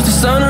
turns the sun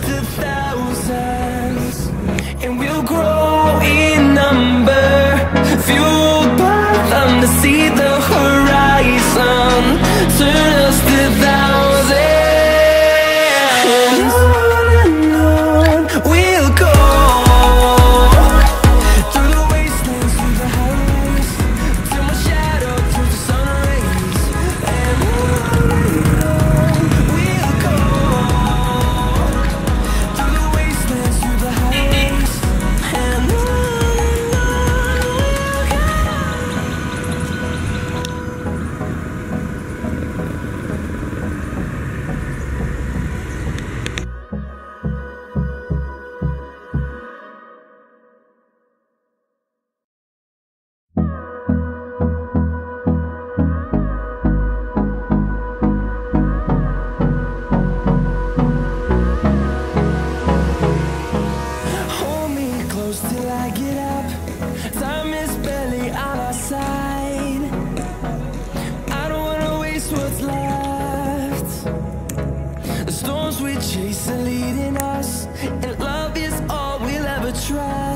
just a